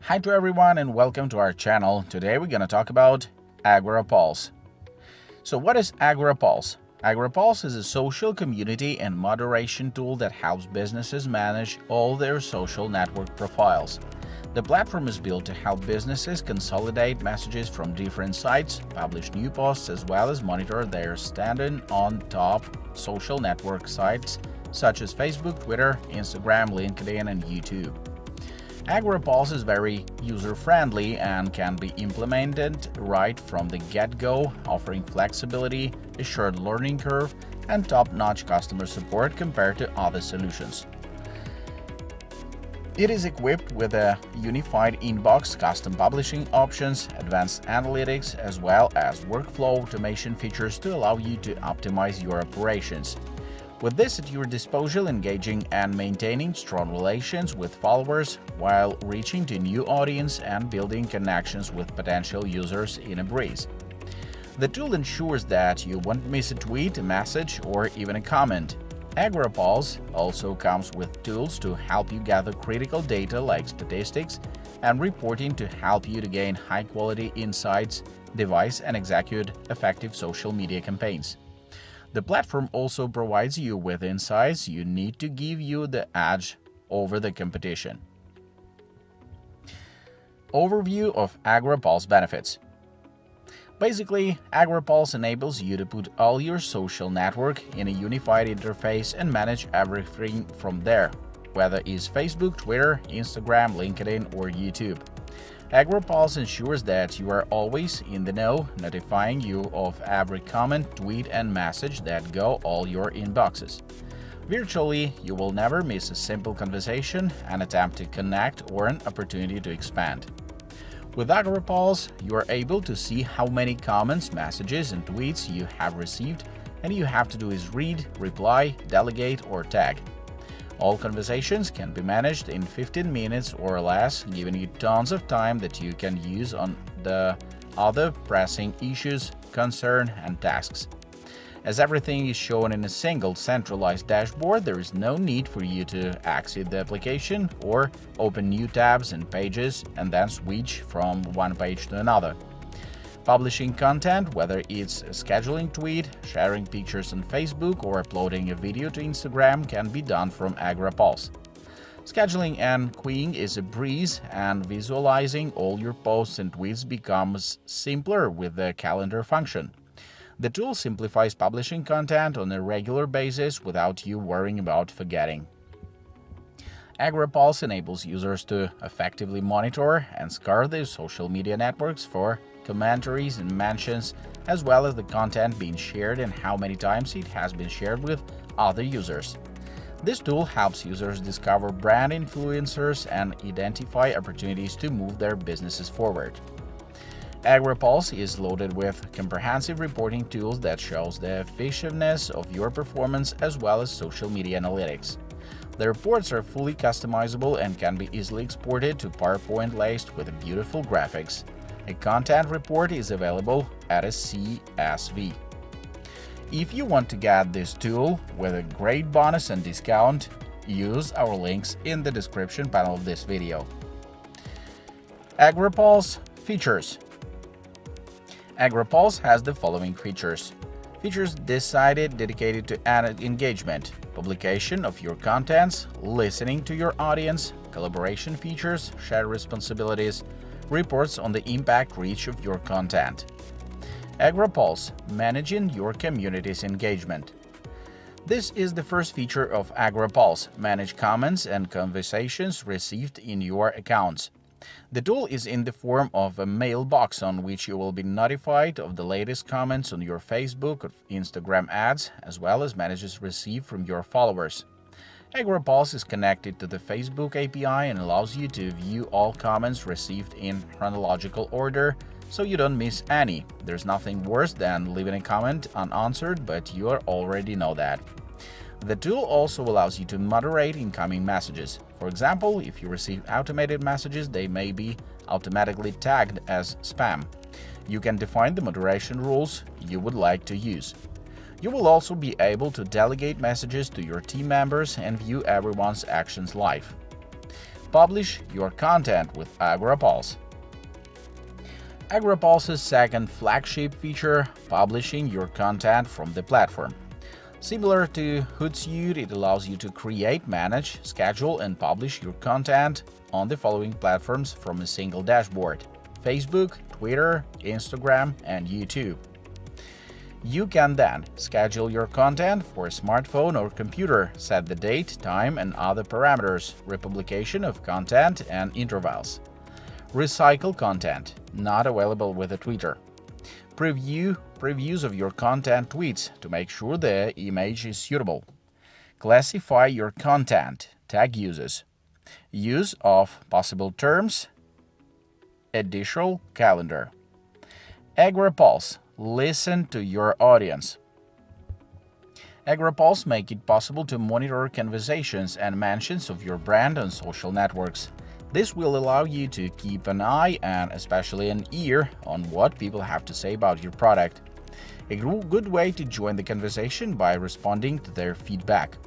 Hi to everyone and welcome to our channel. Today we're going to talk about AgoraPulse. So what is AgoraPulse? AgoraPulse is a social community and moderation tool that helps businesses manage all their social network profiles. The platform is built to help businesses consolidate messages from different sites, publish new posts, as well as monitor their standing on top social network sites such as Facebook, Twitter, Instagram, LinkedIn, and YouTube. AgoraPulse is very user-friendly and can be implemented right from the get-go, offering flexibility, a short learning curve, and top-notch customer support compared to other solutions. It is equipped with a unified inbox, custom publishing options, advanced analytics, as well as workflow automation features to allow you to optimize your operations. With this at your disposal, engaging and maintaining strong relations with followers while reaching to new audience and building connections with potential users in a breeze. The tool ensures that you won't miss a tweet, a message, or even a comment. AgoraPulse also comes with tools to help you gather critical data like statistics and reporting to help you to gain high-quality insights, devise and execute effective social media campaigns. The platform also provides you with insights you need to give you the edge over the competition. Overview of AgoraPulse benefits Basically, AgoraPulse enables you to put all your social network in a unified interface and manage everything from there, whether it's Facebook, Twitter, Instagram, LinkedIn, or YouTube. AgoraPulse ensures that you are always in the know, notifying you of every comment, tweet, and message that go all your inboxes. Virtually, you will never miss a simple conversation, an attempt to connect, or an opportunity to expand. With AgoraPulse, you are able to see how many comments, messages, and tweets you have received, and you have to do is read, reply, delegate, or tag. All conversations can be managed in 15 minutes or less, giving you tons of time that you can use on the other pressing issues, concern, and tasks. As everything is shown in a single centralized dashboard, there is no need for you to exit the application or open new tabs and pages and then switch from one page to another. Publishing content, whether it's a scheduling tweet, sharing pictures on Facebook, or uploading a video to Instagram, can be done from AgoraPulse. Scheduling and queuing is a breeze, and visualizing all your posts and tweets becomes simpler with the calendar function. The tool simplifies publishing content on a regular basis without you worrying about forgetting. AgoraPulse enables users to effectively monitor and scour their social media networks for commentaries and mentions, as well as the content being shared and how many times it has been shared with other users. This tool helps users discover brand influencers and identify opportunities to move their businesses forward. AgoraPulse is loaded with comprehensive reporting tools that shows the effectiveness of your performance as well as social media analytics. The reports are fully customizable and can be easily exported to PowerPoint laced with beautiful graphics. A content report is available at a CSV. If you want to get this tool with a great bonus and discount, use our links in the description panel of this video. AgoraPulse Features AgoraPulse has the following features. Features decided dedicated to added engagement, publication of your contents, listening to your audience, collaboration features, shared responsibilities, reports on the impact reach of your content. AgoraPulse – Managing your community's engagement. This is the first feature of AgoraPulse – Manage comments and conversations received in your accounts. The tool is in the form of a mailbox on which you will be notified of the latest comments on your Facebook or Instagram ads, as well as messages received from your followers. AgoraPulse is connected to the Facebook API and allows you to view all comments received in chronological order, so you don't miss any. There's nothing worse than leaving a comment unanswered, but you already know that. The tool also allows you to moderate incoming messages. For example, if you receive automated messages, they may be automatically tagged as spam. You can define the moderation rules you would like to use. You will also be able to delegate messages to your team members and view everyone's actions live. Publish your content with AgoraPulse. AgoraPulse's second flagship feature, publishing your content from the platform. Similar to Hootsuite, it allows you to create, manage, schedule, and publish your content on the following platforms from a single dashboard Facebook, Twitter, Instagram, and YouTube. You can then schedule your content for smartphone or computer, set the date, time, and other parameters, republication of content, and intervals. Recycle content, not available with a Twitter. Preview previews of your content tweets to make sure the image is suitable. Classify your content, tag uses. Use of possible terms, additional calendar. AgoraPulse, listen to your audience. AgoraPulse make it possible to monitor conversations and mentions of your brand on social networks. This will allow you to keep an eye and especially an ear on what people have to say about your product. A good way to join the conversation by responding to their feedback.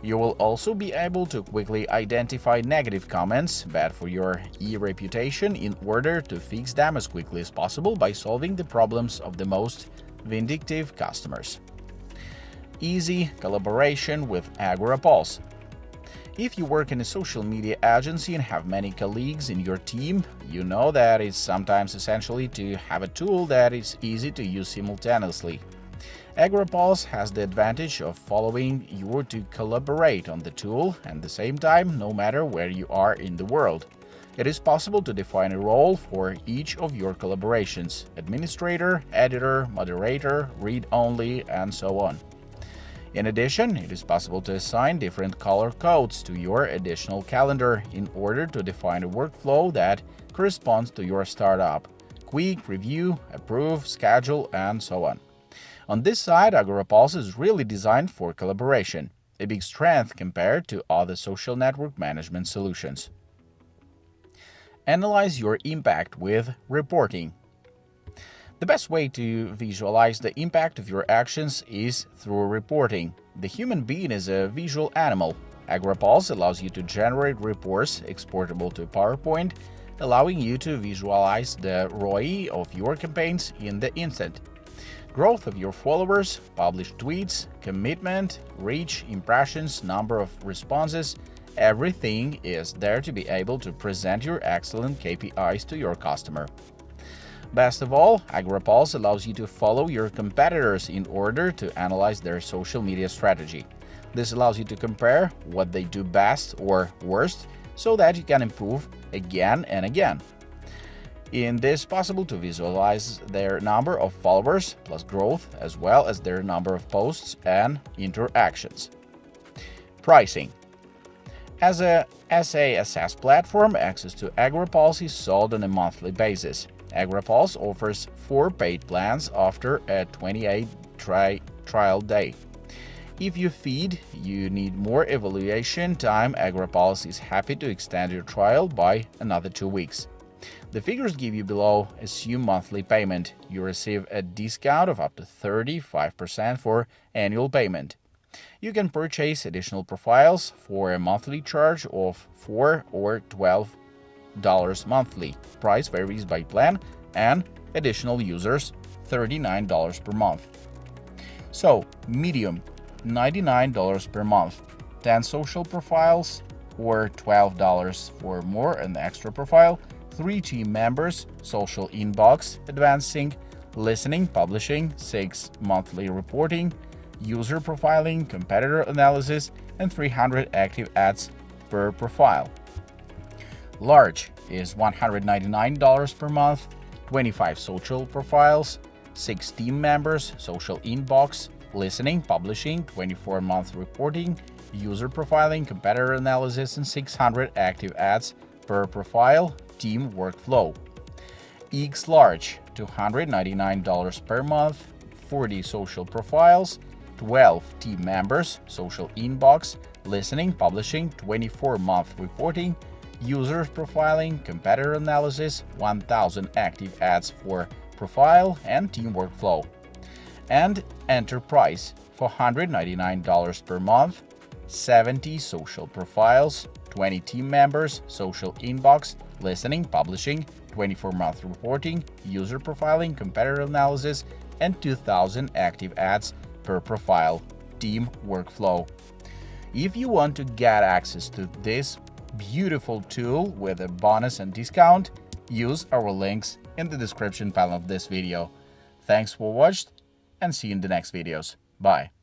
You will also be able to quickly identify negative comments bad for your e-reputation in order to fix them as quickly as possible by solving the problems of the most vindictive customers. Easy collaboration with AgoraPulse. If you work in a social media agency and have many colleagues in your team, you know that it's sometimes essential to have a tool that is easy to use simultaneously. AgoraPulse has the advantage of following you to collaborate on the tool at the same time no matter where you are in the world. It is possible to define a role for each of your collaborations – administrator, editor, moderator, read-only, and so on. In addition, it is possible to assign different color codes to your additional calendar in order to define a workflow that corresponds to your startup. Quick, review, approve, schedule, and so on. On this side, AgoraPulse is really designed for collaboration, a big strength compared to other social network management solutions. Analyze your impact with reporting. The best way to visualize the impact of your actions is through reporting. The human being is a visual animal. AgoraPulse allows you to generate reports exportable to PowerPoint, allowing you to visualize the ROI of your campaigns in the instant. Growth of your followers, published tweets, commitment, reach, impressions, number of responses, everything is there to be able to present your excellent KPIs to your customer. Best of all, AgoraPulse allows you to follow your competitors in order to analyze their social media strategy. This allows you to compare what they do best or worst so that you can improve again and again. In this possible to visualize their number of followers plus growth as well as their number of posts and interactions. Pricing As a SaaS platform, access to AgoraPulse is sold on a monthly basis. AgoraPulse offers four paid plans after a 28 tri trial day. If you feed, you need more evaluation time, AgoraPulse is happy to extend your trial by another two weeks. The figures give you below assume monthly payment. You receive a discount of up to 35% for annual payment. You can purchase additional profiles for a monthly charge of 4 or 12 dollars monthly. Price varies by plan and additional users $39 per month. So, medium $99 per month, 10 social profiles or $12 for more an extra profile, 3 team members, social inbox, advancing, listening, publishing, 6 monthly reporting, user profiling, competitor analysis, and 300 active ads per profile. Large is $199 per month, 25 social profiles, 6 team members, social inbox, listening, publishing, 24 month reporting, user profiling, competitor analysis, and 600 active ads per profile, team workflow. X Large, $299 per month, 40 social profiles, 12 team members, social inbox, listening, publishing, 24 month reporting, user profiling, competitor analysis, 1000 active ads for profile and team workflow. And Enterprise, $499 per month, 70 social profiles, 20 team members, social inbox, listening, publishing, 24-month reporting, user profiling, competitor analysis, and 2,000 active ads per profile team workflow. If you want to get access to this beautiful tool with a bonus and discount, use our links in the description panel of this video. Thanks for watching and see you in the next videos. Bye.